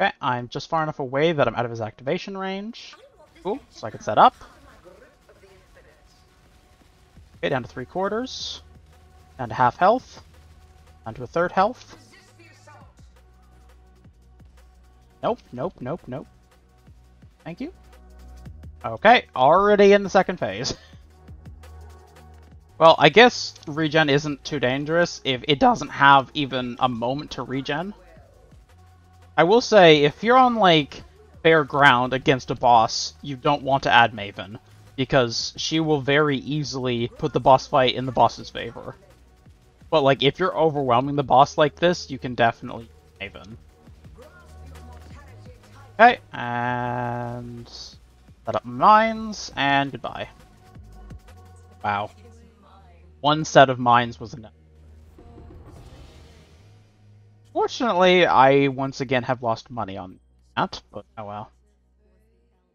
Okay, I'm just far enough away that I'm out of his activation range. Cool, so I can set up. Okay, down to three quarters. Down to half health. Down to a third health. Nope, nope, nope, nope. Thank you. Okay, already in the second phase. well, I guess regen isn't too dangerous if it doesn't have even a moment to regen. I will say, if you're on, like, fair ground against a boss, you don't want to add Maven, because she will very easily put the boss fight in the boss's favor. But, like, if you're overwhelming the boss like this, you can definitely Maven. Okay, and set up mines, and goodbye. Wow. One set of mines was enough. Fortunately, I once again have lost money on that, but oh well.